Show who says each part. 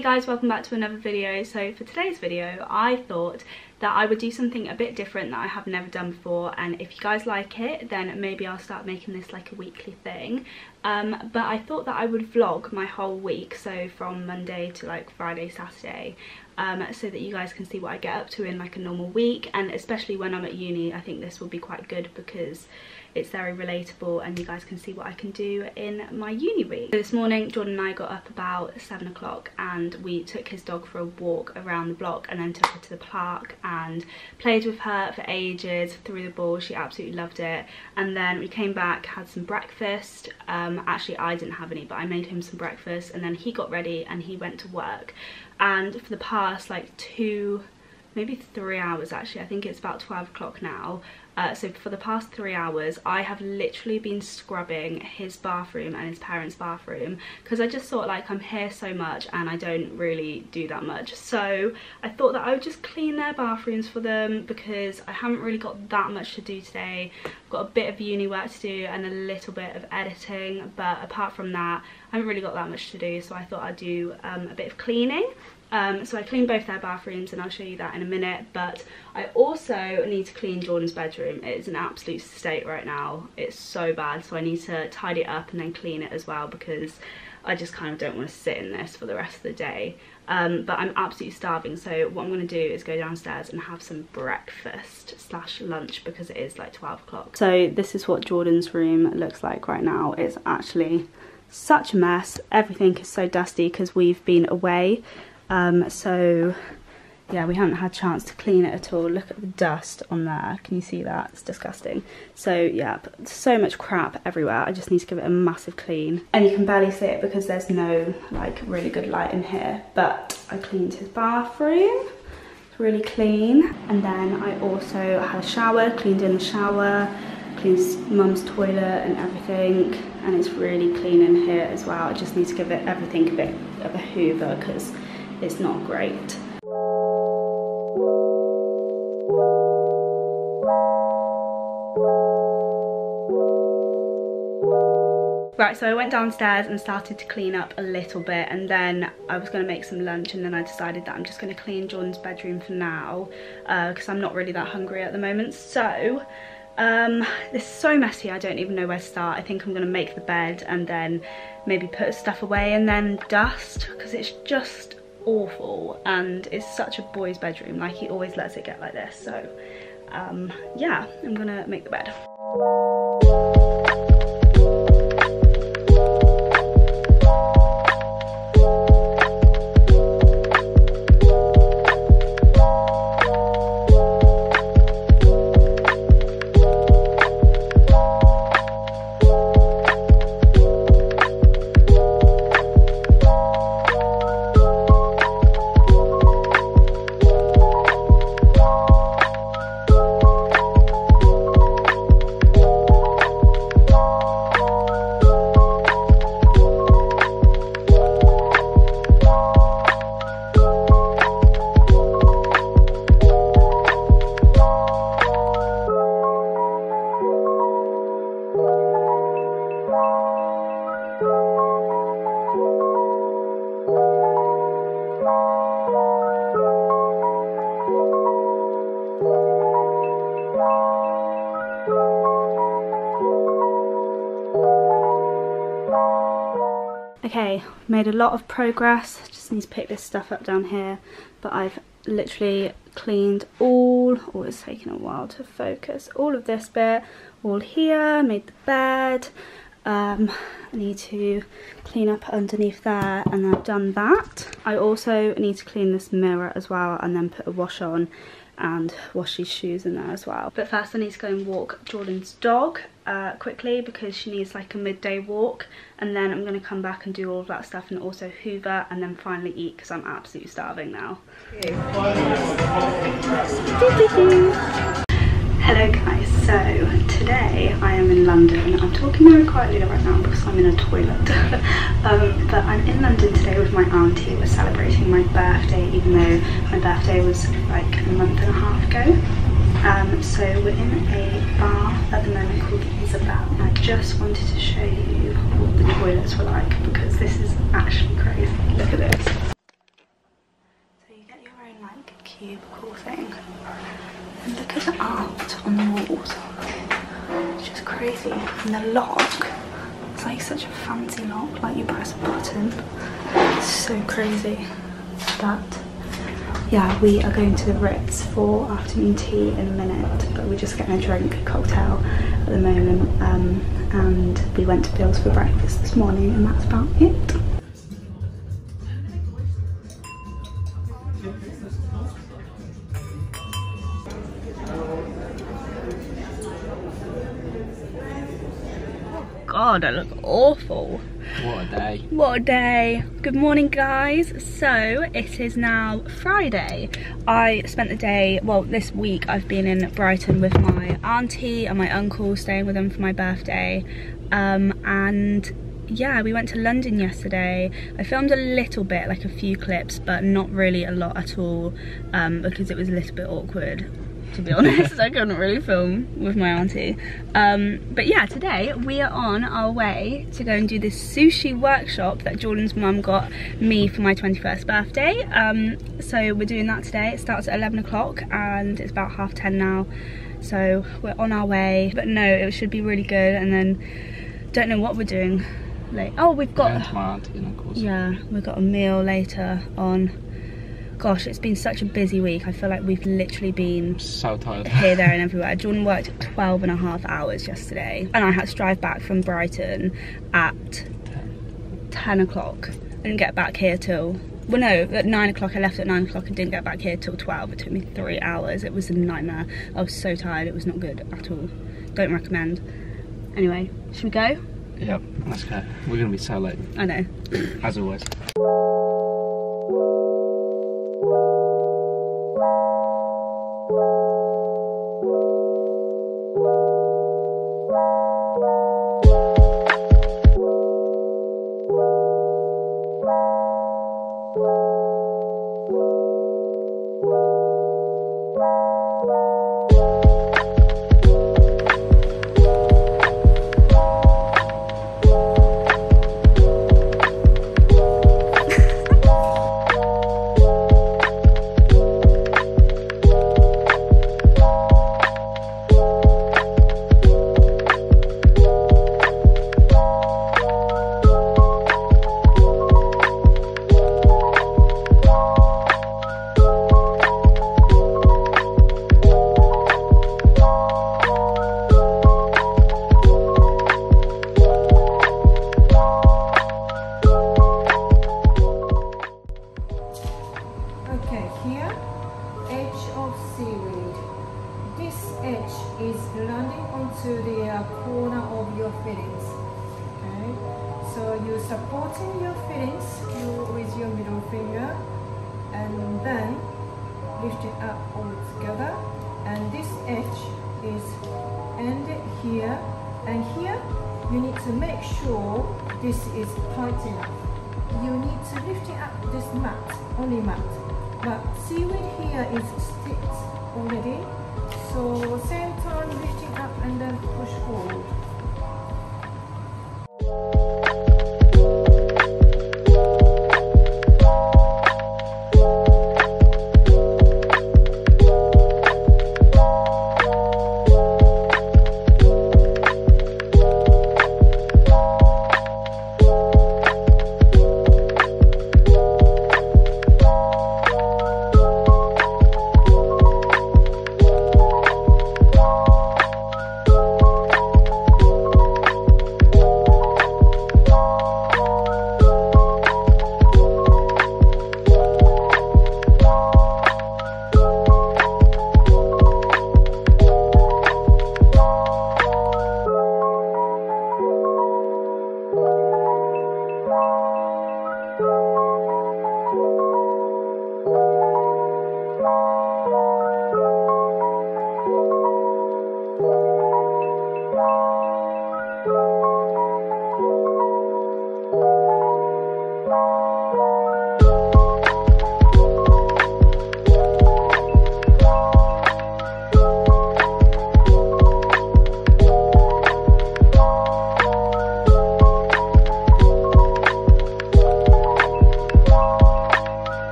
Speaker 1: Hey guys, welcome back to another video. So for today's video, I thought that I would do something a bit different that I have never done before and if you guys like it then maybe I'll start making this like a weekly thing um, but I thought that I would vlog my whole week so from Monday to like Friday Saturday um, so that you guys can see what I get up to in like a normal week and especially when I'm at uni I think this will be quite good because it's very relatable and you guys can see what I can do in my uni week. So this morning Jordan and I got up about 7 o'clock and we took his dog for a walk around the block and then took her to the park and played with her for ages, threw the ball, she absolutely loved it. And then we came back, had some breakfast, um, actually I didn't have any but I made him some breakfast and then he got ready and he went to work. And for the past like two maybe three hours actually i think it's about 12 o'clock now uh, so for the past three hours I have literally been scrubbing his bathroom and his parents bathroom because I just thought like I'm here so much and I don't really do that much so I thought that I would just clean their bathrooms for them because I haven't really got that much to do today I've got a bit of uni work to do and a little bit of editing but apart from that I haven't really got that much to do so I thought I'd do um, a bit of cleaning um, so I cleaned both their bathrooms and I'll show you that in a minute. But I also need to clean Jordan's bedroom. It is an absolute state right now. It's so bad. So I need to tidy it up and then clean it as well because I just kind of don't want to sit in this for the rest of the day. Um, but I'm absolutely starving. So what I'm going to do is go downstairs and have some breakfast slash lunch because it is like 12 o'clock. So this is what Jordan's room looks like right now. It's actually such a mess. Everything is so dusty because we've been away um, so yeah, we haven't had a chance to clean it at all. Look at the dust on there. Can you see that? It's disgusting. So yeah, so much crap everywhere. I just need to give it a massive clean. And you can barely see it because there's no like really good light in here. But I cleaned his bathroom. It's really clean. And then I also had a shower, cleaned in the shower, cleaned mum's toilet and everything. And it's really clean in here as well. I just need to give it everything a bit of a hoover because it's not great. Right, so I went downstairs and started to clean up a little bit and then I was going to make some lunch and then I decided that I'm just going to clean Jordan's bedroom for now because uh, I'm not really that hungry at the moment. So um, this is so messy, I don't even know where to start. I think I'm going to make the bed and then maybe put stuff away and then dust because it's just awful and it's such a boy's bedroom like he always lets it get like this so um, yeah I'm gonna make the bed Okay, made a lot of progress. Just need to pick this stuff up down here. But I've literally cleaned all, oh it's taking a while to focus, all of this bit, all here, made the bed. Um, I need to clean up underneath there and I've done that. I also need to clean this mirror as well and then put a wash on and wash his shoes in there as well. But first I need to go and walk Jordan's dog uh, quickly because she needs like a midday walk and then I'm going to come back and do all of that stuff and also hoover and then finally eat because I'm absolutely starving now. Hello guys, so today I am in London. I'm talking very quietly right now because I'm in a toilet. um, but I'm in London today with my auntie. We're celebrating my birthday even though my birthday was like a month and a half ago. Um, so we're in a bar at the moment called Isabel. And I just wanted to show you what the toilets were like because this is actually crazy. Look at this. So you get your own like cubicle thing. And look at the art on the walls. It's just crazy. And the lock, it's like such a fancy lock, like you press a button. It's so crazy. But yeah, we are going to the Ritz for afternoon tea in a minute, but we're just getting a drink, a cocktail at the moment. Um, and we went to Bill's for breakfast this morning and that's about it. God, I look awful.
Speaker 2: What a day.
Speaker 1: What a day. Good morning, guys. So, it is now Friday. I spent the day, well, this week I've been in Brighton with my auntie and my uncle, staying with them for my birthday. Um, and yeah, we went to London yesterday. I filmed a little bit, like a few clips, but not really a lot at all um, because it was a little bit awkward to be honest. I couldn't really film with my auntie. Um, but yeah, today we are on our way to go and do this sushi workshop that Jordan's mum got me for my 21st birthday. Um, so we're doing that today. It starts at 11 o'clock and it's about half 10 now. So we're on our way. But no, it should be really good. And then don't know what we're doing. Like, oh, we've got...
Speaker 2: Yeah, my auntie and uncles.
Speaker 1: Yeah, we've got a meal later on gosh, it's been such a busy week. I feel like we've literally been
Speaker 2: so tired.
Speaker 1: here, there, and everywhere. Jordan worked 12 and a half hours yesterday, and I had to drive back from Brighton at 10 o'clock. I didn't get back here till well no at 9 o'clock. I left at 9 o'clock and didn't get back here till 12 it took me three hours. It was a nightmare. I was so tired. It was not good at all. Don't recommend. Anyway should we go?
Speaker 2: Yep let's go. We're gonna be so late.
Speaker 1: I know.
Speaker 2: As always
Speaker 3: supporting your fillings with your middle finger and then lift it up all together. And this edge is ended here and here. You need to make sure this is tight enough. You need to lift it up this mat only mat. But seaweed here is sticked already. So same time lifting up and then push forward